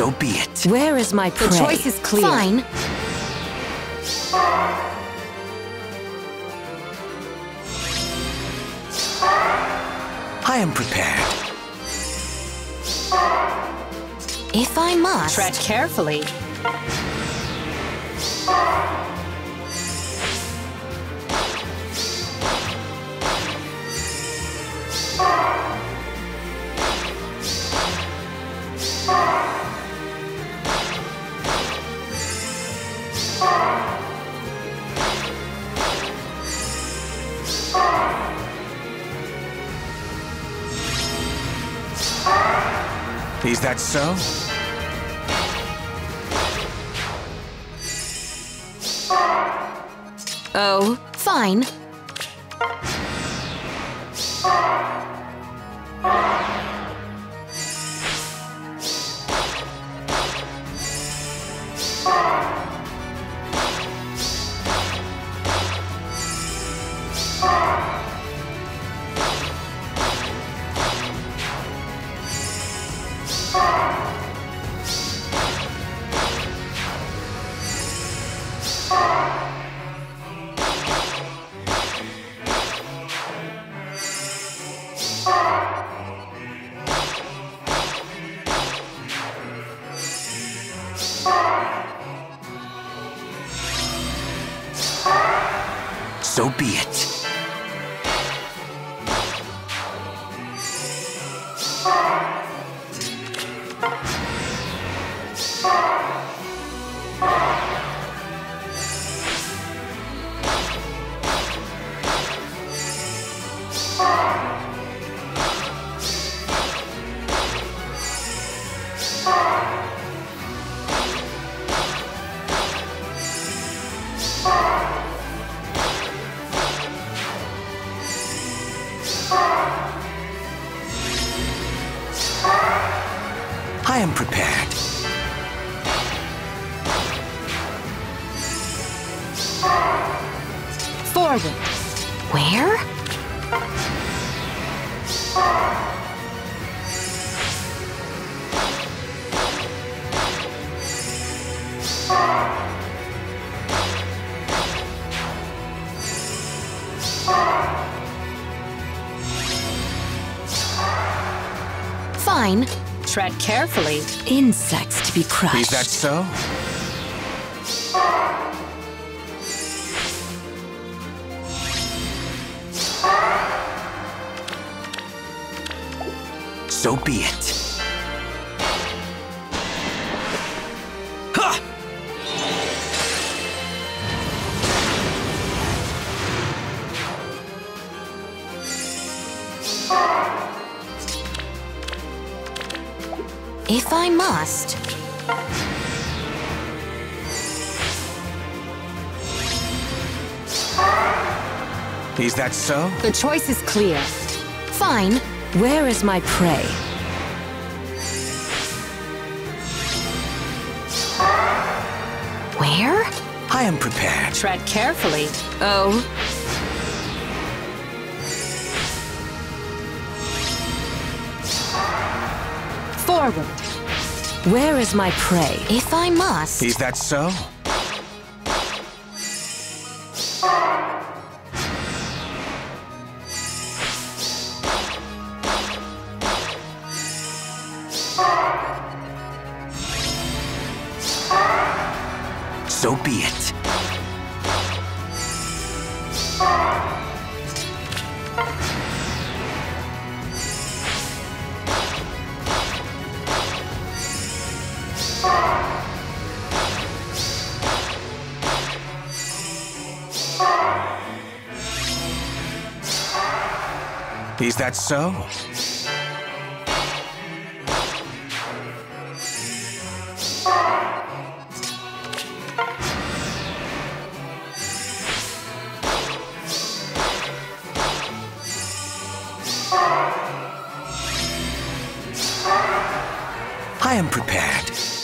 So be it. Where is my prey? The choice is clear. Fine. I am prepared. If I must. Tread carefully. Is that so? Oh, fine. So be it. I am prepared. Forward. Where? Fine. Tread carefully. Insects to be crushed. Is that so? So be it. If I must. Is that so? The choice is clear. Fine. Where is my prey? Where? I am prepared. Tread carefully. Oh, Forward. where is my prey? If I must. Is that so? So be it. Is that so? I am prepared.